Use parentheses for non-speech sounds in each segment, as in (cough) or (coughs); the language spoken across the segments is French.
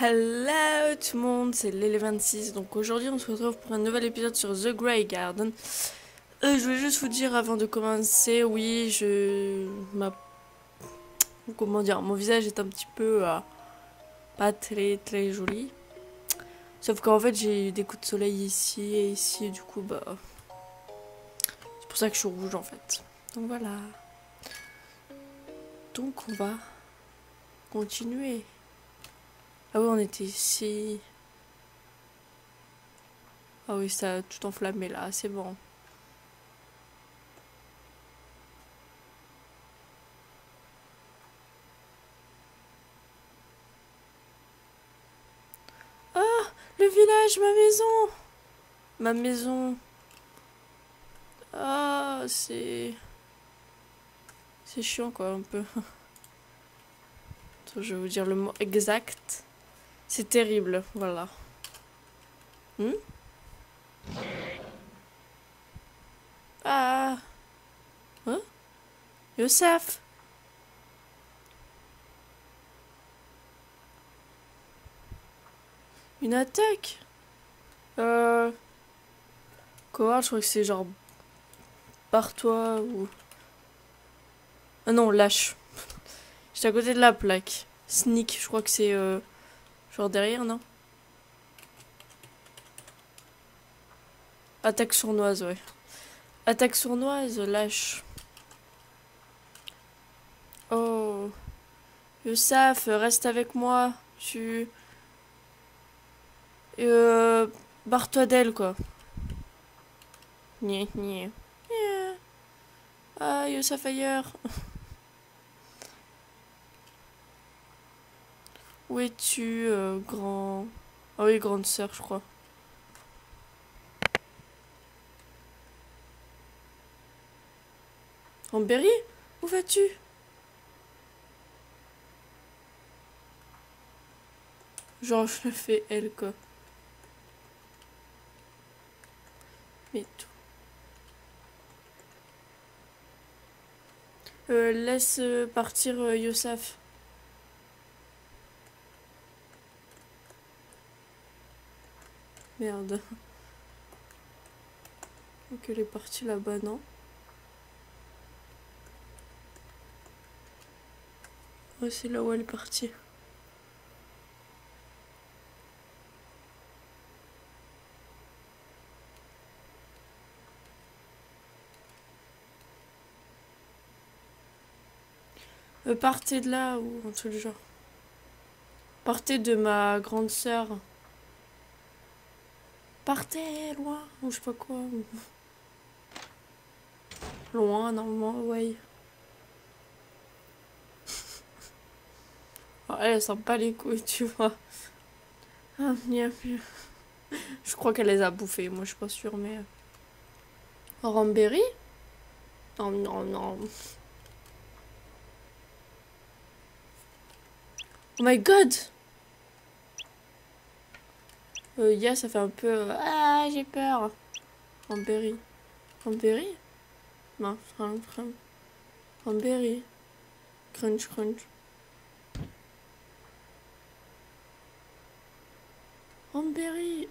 Hello tout le monde, c'est Lélé26. Donc aujourd'hui on se retrouve pour un nouvel épisode sur The Grey Garden. Euh, je voulais juste vous dire avant de commencer, oui, je... Ma... Comment dire, mon visage est un petit peu... euh, pas très très joli. Sauf qu'en fait j'ai eu des coups de soleil ici et ici et du coup bah... C'est pour ça que je suis rouge en fait. Donc voilà. Donc on va continuer. Ah oui, on était ici. Ah oui, ça a tout enflammé là, c'est bon. Ah, le village, ma maison. Ma maison. Ah, c'est... C'est chiant quoi, un peu. (laughs) Je vais vous dire le mot exact. C'est terrible, voilà. Hmm? Ah. Hein? Youssef. Une attaque? Euh... Quoi? Je crois que c'est genre... Barre-toi ou... Ah non, lâche. (laughs) J'étais à côté de la plaque. Sneak, je crois que c'est... Euh... Derrière, non? Attaque sournoise, ouais. Attaque sournoise, lâche. Oh. Youssef, reste avec moi. Tu... Euh... Barre-toi d'elle, quoi. Nya. Nya. Ah, Youssef ailleurs. (laughs) Où es-tu, euh, grand... Ah oui, grande sœur, je crois. En Berry? Où vas-tu? Genre, je fais elle, quoi. Mais tout. Euh, laisse euh, partir euh. Merde. Ok, elle est partie là-bas, non c'est là où elle est partie. Euh, partez de là ou un truc du genre. Partez de ma grande sœur. Partez loin ou je sais pas quoi. Loin normalement, ouais. (laughs) Oh, elle sent pas les couilles, tu vois. Ah. Je crois qu'elle les a bouffées, moi je suis pas sûre, mais. Ramberry Non, non, non. Oh my god euh, Ya, ça fait un peu... euh, Ah, j'ai peur. Ramberry. Ramberry Non, fram, fram. Ramberry. Crunch, crunch. Ramberry.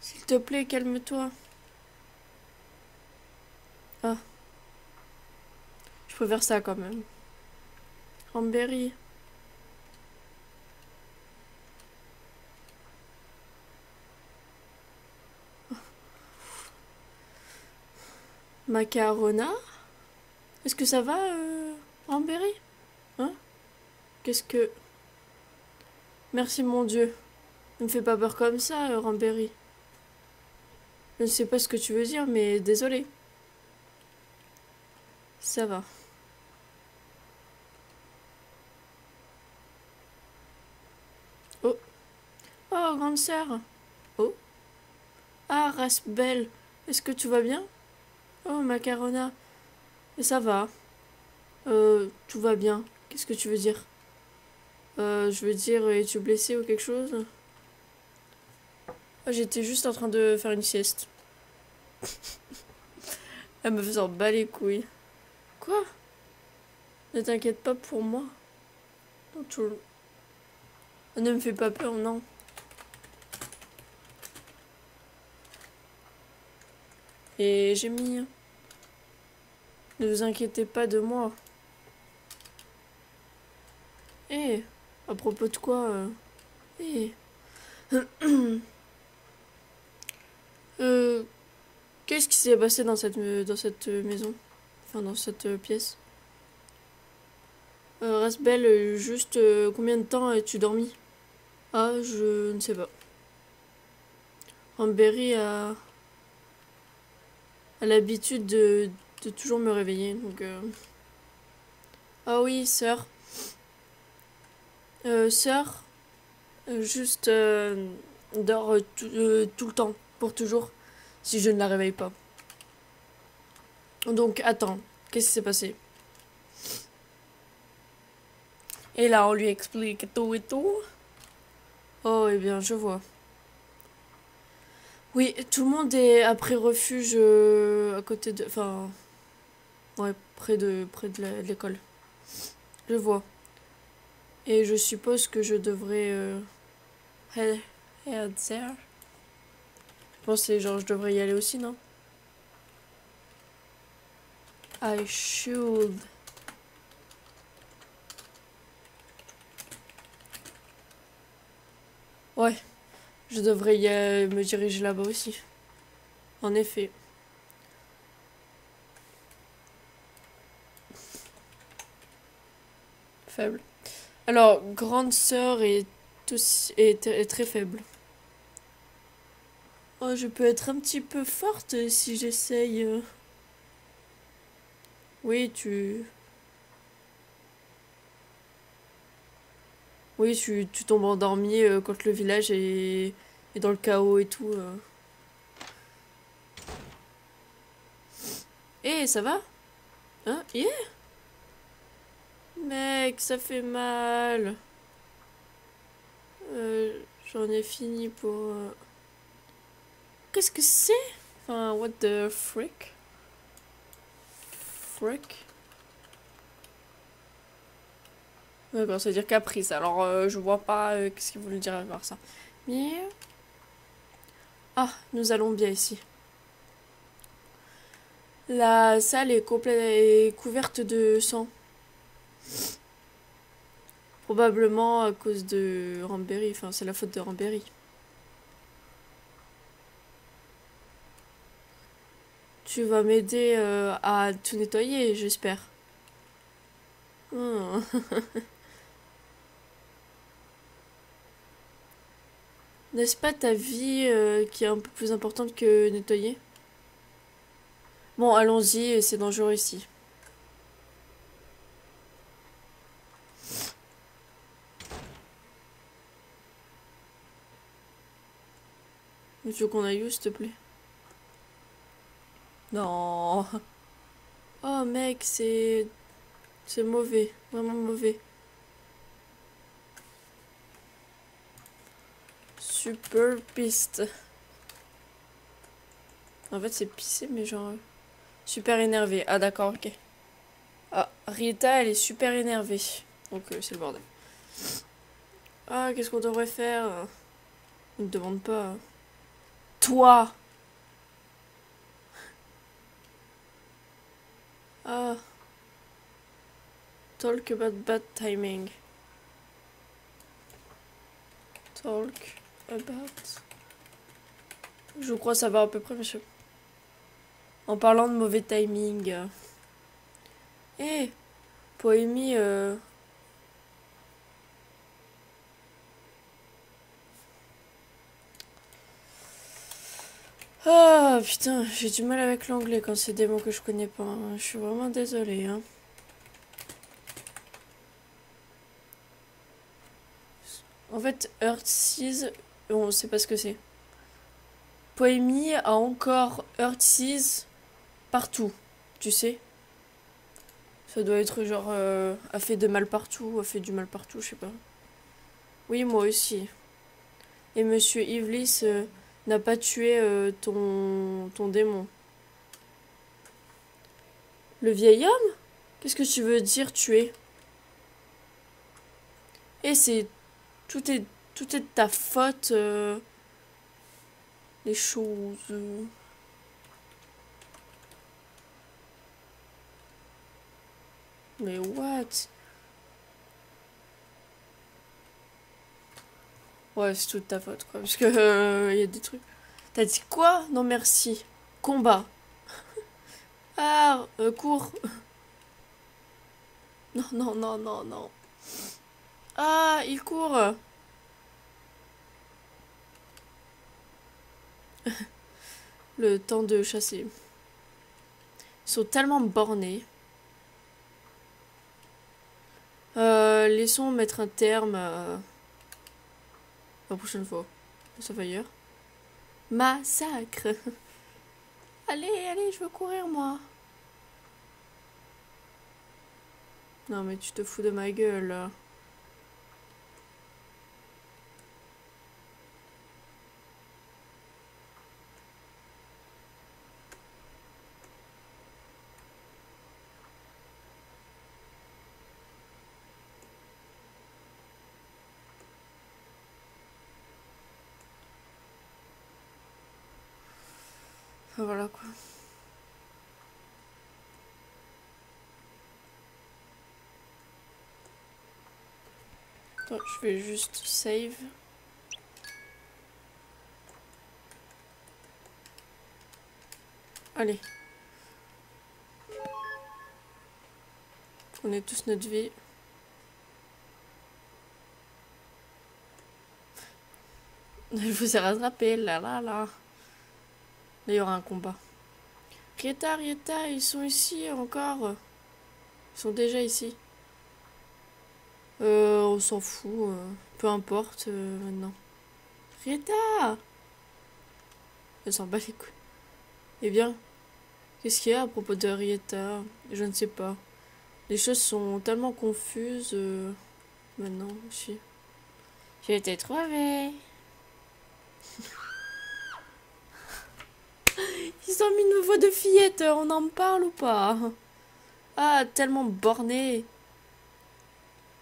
S'il te plaît, calme-toi. Ah. Je faire ça quand même. Ramberry. (laughs) Macarona? Est-ce que ça va, euh, Ramberry Hein? Qu'est-ce que... Merci mon Dieu. Ne me fais pas peur comme ça, euh, Ramberry. Je ne sais pas ce que tu veux dire, mais désolé. Ça va. Oh. Oh, sœur. Oh. Ah, belle. Est-ce que tu vas bien? Oh, Macarona. Ça va. Euh, tout va bien. Qu'est-ce que tu veux dire? Euh, je veux dire, es-tu blessé ou quelque chose? Ah, J'étais juste en train de faire une sieste. (laughs) Elle me faisait en bas les couilles. Quoi? Ne t'inquiète pas pour moi. Ne me fais pas peur, non. Et j'ai mis... Ne vous inquiétez pas de moi. Eh, à propos de quoi euh, Eh. (coughs) euh, Qu'est-ce qui s'est passé dans cette, dans cette maison? Enfin, dans cette pièce? Euh, Rasbel, juste euh, combien de temps as-tu dormi? Ah, je ne sais pas. Ramberry a, a l'habitude de, toujours me réveiller, donc... Euh... Ah oui, sœur. Euh, sœur, euh, juste euh, dort tout, tout le temps, pour toujours, si je ne la réveille pas. Donc, attends, qu'est-ce qui s'est passé? Et là, on lui explique tout et tout. Oh, eh bien, je vois. Oui, tout le monde est après refuge euh, à côté de... Enfin... Ouais, près de, près de l'école. Je vois. Et je suppose que je devrais... Euh, head, head there. Je pense que genre je devrais y aller aussi, non? I should... Ouais, je devrais y me diriger là-bas aussi. En effet. Faible. Alors, grande sœur est, est, très faible. Oh, je peux être un petit peu forte si j'essaye. Euh. Oui, tu... Oui, tu, tombes endormi euh, quand le village est, est, dans le chaos et tout. Euh. Eh, ça va? Hein? Yeah Mec, ça fait mal. Euh, J'en ai fini pour... Euh. Qu'est-ce que c'est? Enfin, what the frick? Frick? D'accord, ça veut dire caprice. Alors, euh, je vois pas euh, qu'est-ce qu'il voulait dire par ça. Mais... Ah, nous allons bien ici. La salle est, couverte de sang. Probablement à cause de Ramberry. Enfin, c'est la faute de Ramberry. Tu vas m'aider euh, à tout nettoyer, j'espère. Oh. (laughs) N'est-ce pas ta vie euh, qui est un peu plus importante que nettoyer? Bon, allons-y, c'est dangereux ici. tu veux qu'on aille où, s'il te plaît? Non. Oh, mec, c'est... C'est mauvais. Vraiment mauvais. Super piste. En fait, c'est pissé, mais genre... Super énervé. Ah, d'accord, ok. Ah, Rita, elle est super énervée. Donc, euh, c'est le bordel. Ah, qu'est-ce qu'on devrait faire? Ne demande pas. Toi Ah. Talk about bad timing. Talk about... Je crois savoir à peu près, monsieur. En parlant de mauvais timing. Eh, hey, euh... Ah putain, j'ai du mal avec l'anglais quand c'est des mots que je connais pas. Hein. Je suis vraiment désolée. Hein. En fait, On sait pas ce que c'est. Poémie a encore Earthseas partout, tu sais. Ça doit être genre euh, a fait de mal partout, a fait du mal partout, je sais pas. Oui, moi aussi. Et Monsieur Ivlis euh, n'a pas tué euh, ton, ton démon. Le vieil homme? Qu'est-ce que tu veux dire tuer? Et c'est... Tout est... Tout est de ta faute. euh, Les choses... euh. Mais what? Ouais, c'est toute ta faute, quoi. Parce que euh, y a des trucs. T'as dit quoi? Non, merci. Combat. (laughs) ah, euh, cours. (laughs) non, non, non, non, non. Ah, il court. (laughs) Le temps de chasser. Ils sont tellement bornés. Euh, laissons mettre un terme à... La prochaine fois. Ça va ailleurs. Massacre. (laughs) allez, allez, je veux courir moi. Non mais tu te fous de ma gueule. Voilà quoi. Attends, je vais juste save. Allez. On est tous notre vie. (laughs) Je vous ai rattrapé, là là là. Là, il y aura un combat. Rieta, Rieta, ils sont ici encore. Ils sont déjà ici. Euh, on s'en fout. euh, peu importe euh, maintenant. Rieta Elle s'en bat les couilles. Eh bien, qu'est-ce qu'il y a à propos de Rieta? Je ne sais pas. Les choses sont tellement confuses euh, maintenant aussi. J'ai été trouvée. (laughs) Une voix de fillette, on en parle ou pas? Ah, tellement borné.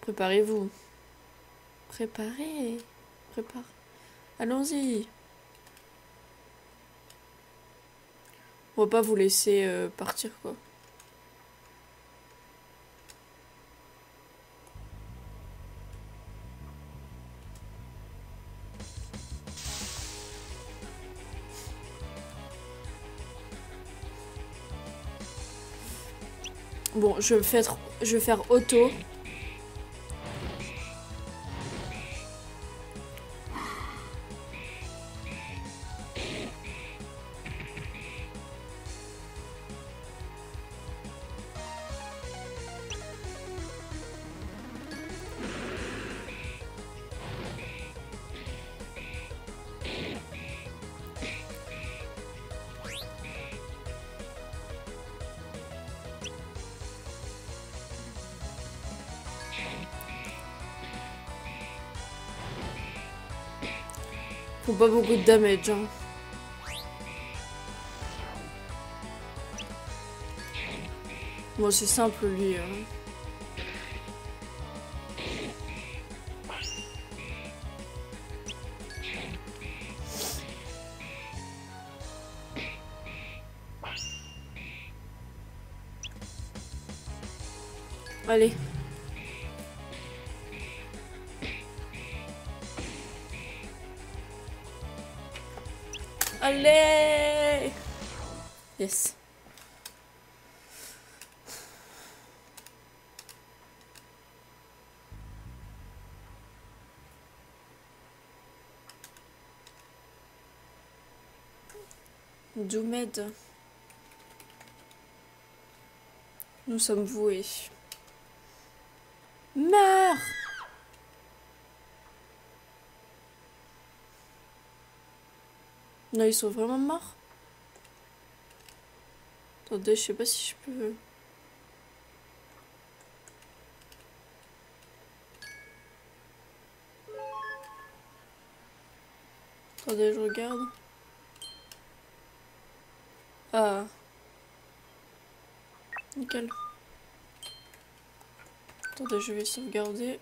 Préparez-vous. Préparez. Prépare. Allons-y. On va pas vous laisser euh, partir, quoi. Bon, je vais faire, auto. Pas beaucoup de damage. Hein. Bon, c'est simple lui. hein. Allez. Allez Yes. Doumed. Nous sommes voués. Meurs Non, ils sont vraiment morts. Attendez, je sais pas si je peux... Attendez, je regarde. Ah. Nickel. Attendez, je vais sauvegarder.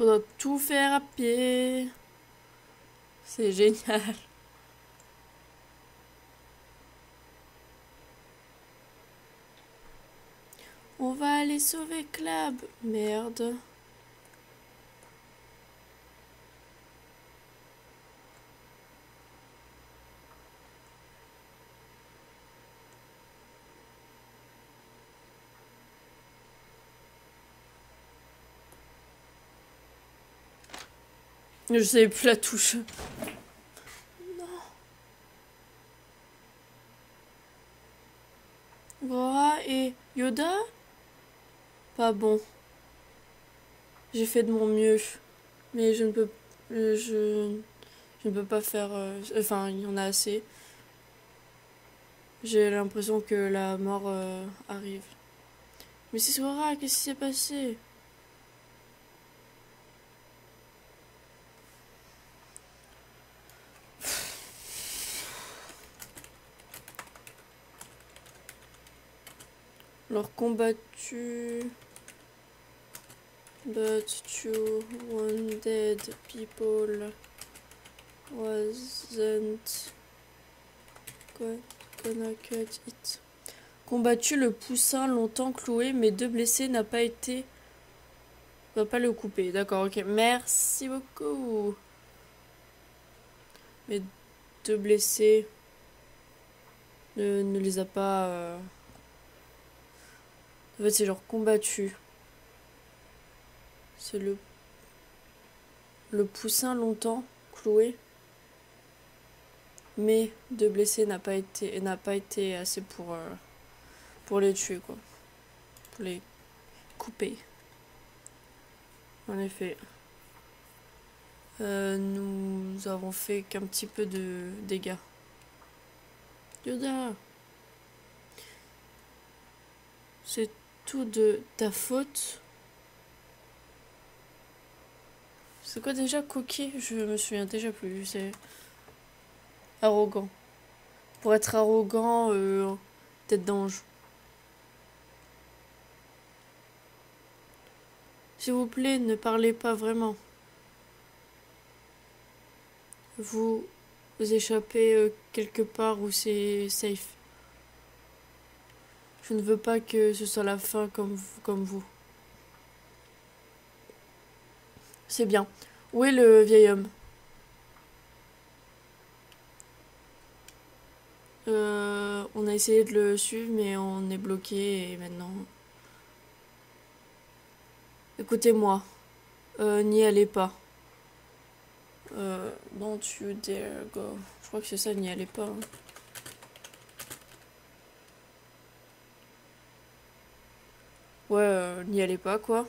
Faudra tout faire à pied. C'est génial. On va aller sauver Club. Merde. Je sais plus la touche. Non. Gora et Yoda? Pas bon. J'ai fait de mon mieux. Mais je ne peux... Je, je ne peux pas faire... euh, enfin, il y en a assez. J'ai l'impression que la mort euh, arrive. Mais c'est Gora, qu'est-ce qui s'est passé? Alors combattu. But two wounded people wasn't go- gonna cut it. Combattu le poussin longtemps cloué, mais deux blessés n'a pas été. Va pas le couper. D'accord, ok. Merci beaucoup. Mais deux blessés ne, ne les a pas. euh, en fait, c'est genre combattu. C'est le. Le poussin longtemps cloué. Mais de blessés n'a pas été n'a pas été assez pour euh, pour les tuer quoi. Pour les couper. En effet. Euh, nous avons fait qu'un petit peu de dégâts. Yoda. C'est de ta faute. C'est quoi déjà coquille? Je me souviens déjà plus. C'est arrogant. Pour être arrogant, euh, tête d'ange. S'il vous plaît, ne parlez pas vraiment. Vous, vous échappez euh, quelque part où c'est safe. Je ne veux pas que ce soit la fin comme, vous-. C'est bien. Où est le vieil homme? Euh, On a essayé de le suivre, mais on est bloqué et maintenant. Écoutez-moi, euh, n'y allez pas. Euh, don't you dare go. Je crois que c'est ça, n'y allez pas. hein. Ouais, euh, n'y allez pas, quoi.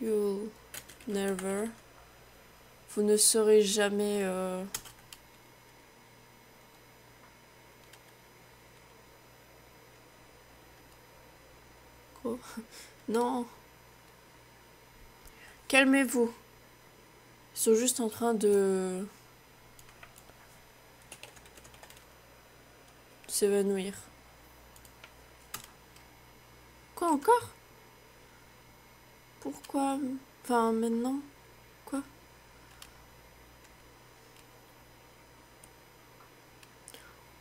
You'll never. Vous ne serez jamais. euh, Quoi? (laughs) Non. Calmez-vous. Ils sont juste en train de. s'évanouir. Quoi encore? Pourquoi Enfin, maintenant? Quoi?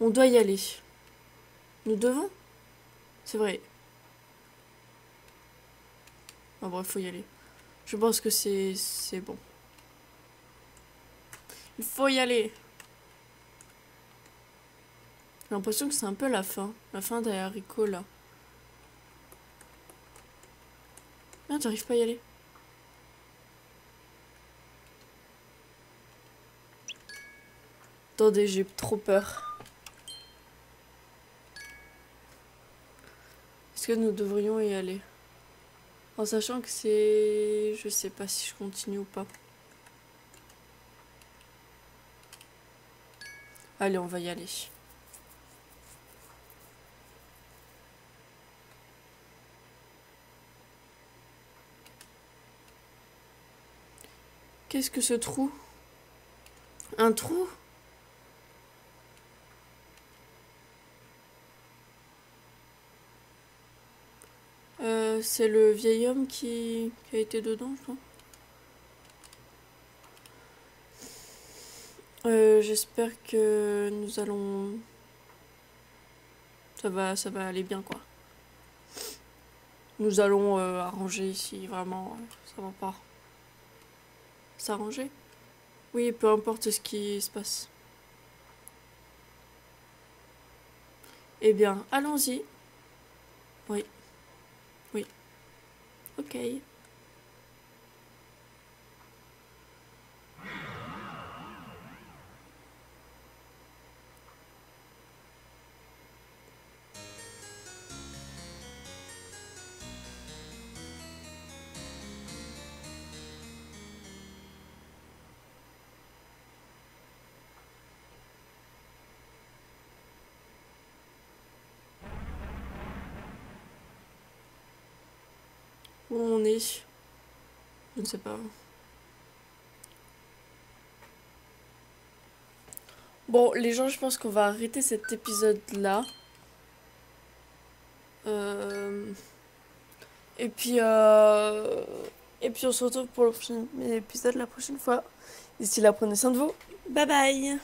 On doit y aller. Nous devons? C'est vrai. Ah bref, faut y aller. Je pense que c'est c'est bon. Il faut y aller. J'ai l'impression que c'est un peu la fin. La fin des là. Merde, j'arrive pas à y aller. Attendez, j'ai trop peur. Est-ce que nous devrions y aller? En sachant que c'est... Je sais pas si je continue ou pas. Allez, on va y aller. Qu'est-ce que ce trou? Un trou? Euh, C'est le vieil homme qui, a été dedans, je crois. Euh, J'espère que nous allons... Ça va, ça va aller bien, quoi. Nous allons euh, arranger ici, vraiment, ça va pas s'arranger Oui, peu importe ce qui se passe. Eh bien, allons-y. Oui. Oui. Ok. Où on est Je ne sais pas. Bon, les gens, je pense qu'on va arrêter cet épisode-là. Euh... Et puis, euh... Et puis on se retrouve pour le prochain épisode la prochaine fois. D'ici là, prenez soin de vous. Bye bye